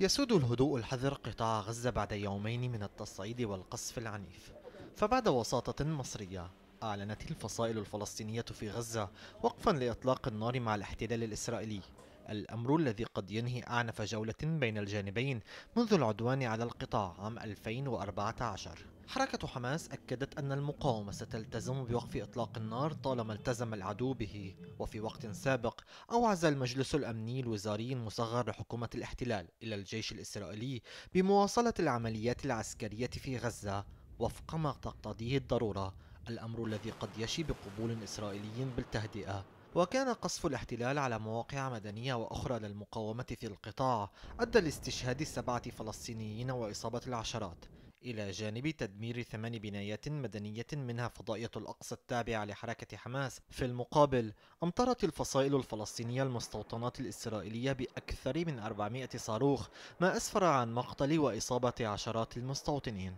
يسود الهدوء الحذر قطاع غزة بعد يومين من التصعيد والقصف العنيف. فبعد وساطة مصرية أعلنت الفصائل الفلسطينية في غزة وقفا لإطلاق النار مع الاحتلال الإسرائيلي. الأمر الذي قد ينهي أعنف جولة بين الجانبين منذ العدوان على القطاع عام 2014 حركة حماس أكدت أن المقاومة ستلتزم بوقف إطلاق النار طالما التزم العدو به. وفي وقت سابق أوعز المجلس الأمني الوزاري المصغر لحكومة الاحتلال إلى الجيش الإسرائيلي بمواصلة العمليات العسكرية في غزة وفق ما تقتضيه الضرورة. الأمر الذي قد يشي بقبول إسرائيلي بالتهدئة. وكان قصف الاحتلال على مواقع مدنية وأخرى للمقاومة في القطاع أدى لاستشهاد سبعة فلسطينيين وإصابة العشرات. إلى جانب تدمير ثمان بنايات مدنية منها فضائية الأقصى التابعة لحركة حماس في المقابل أمطرت الفصائل الفلسطينية المستوطنات الإسرائيلية بأكثر من 400 صاروخ ما أسفر عن مقتل وإصابة عشرات المستوطنين.